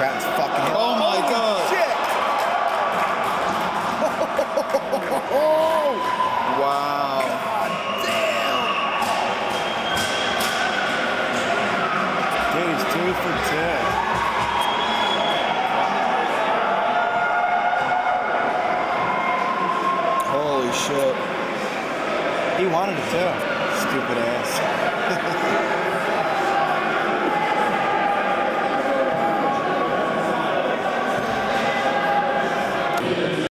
Fucking. Oh my Holy god! Shit! wow. God damn. Dude, he's two for ten. Holy shit. He wanted it too. Stupid ass.